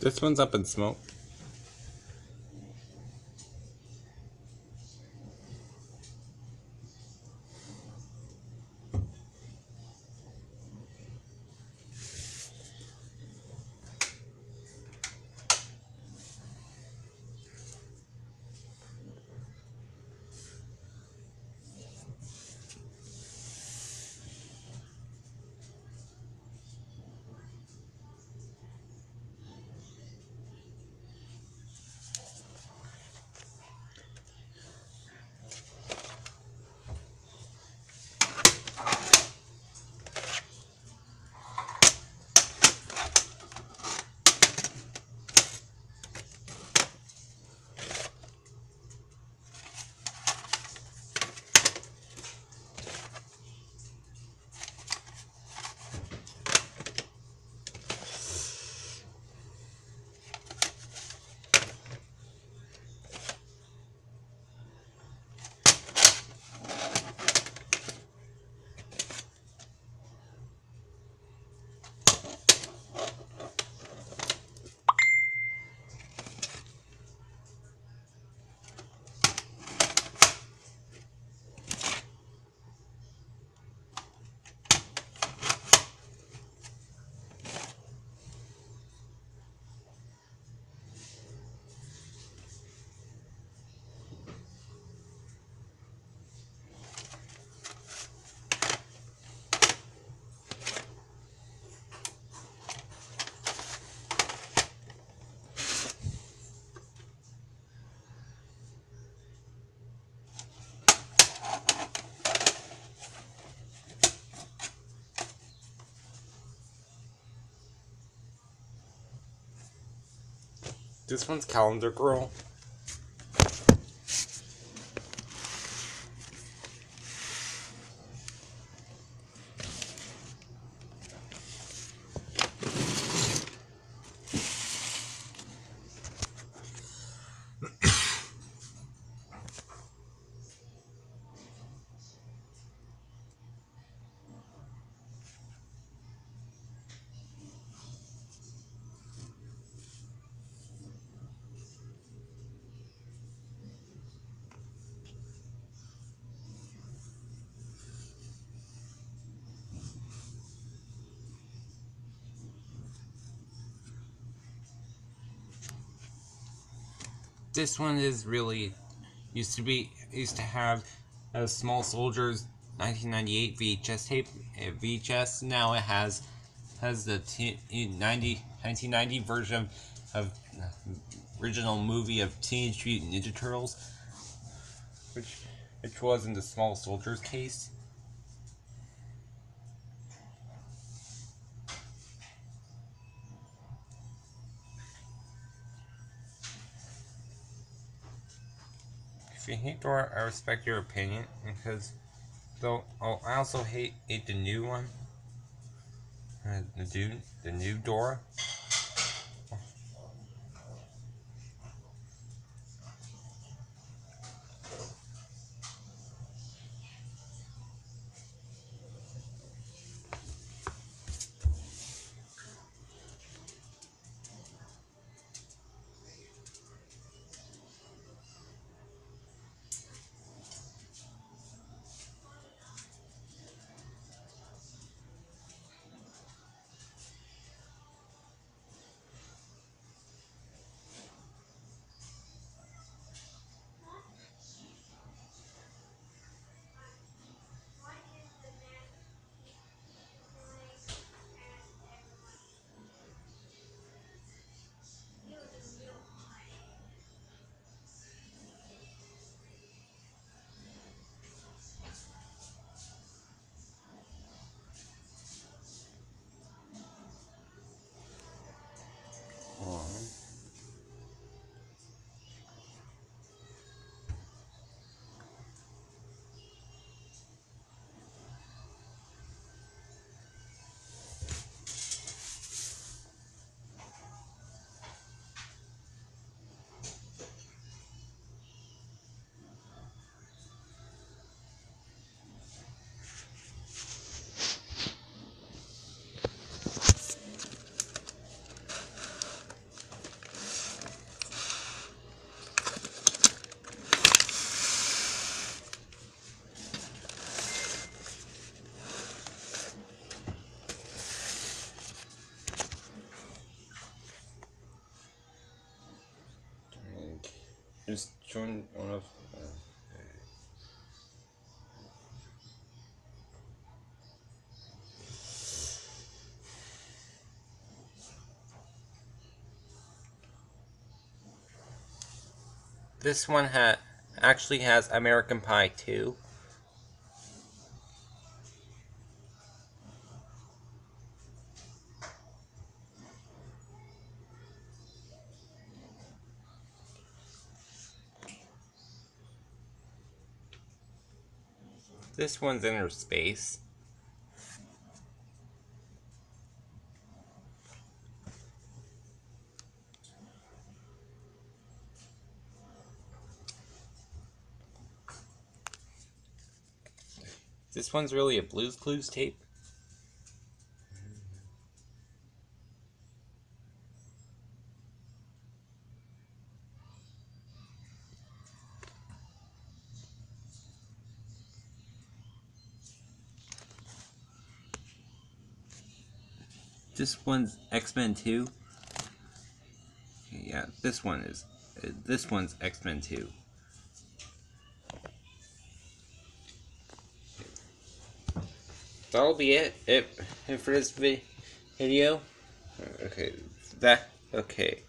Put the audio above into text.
This one's up in smoke. This one's Calendar Girl. This one is really used to be used to have a Small Soldiers 1998 VHS tape uh, VHS. Now it has has the t- 90, 1990 version of original movie of Teenage Mutant Ninja Turtles, which which was in the Small Soldiers case. You hate Dora, I respect your opinion because though oh, I also hate, hate the new one. Uh, the new the new Dora. This one ha actually has American Pie 2. This one's Innerspace. This one's really a Blues Clues tape. This one's X-Men 2. Yeah, this one is. Uh, this one's X-Men 2. That'll be it. It, it for this vi video. Okay, that okay.